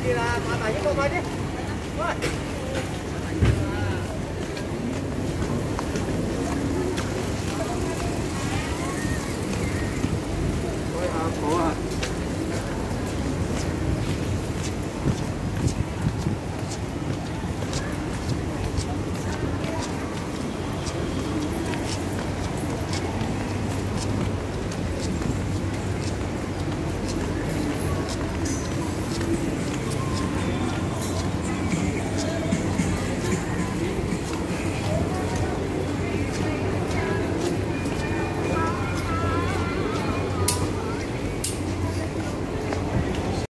快点啊发短信快点快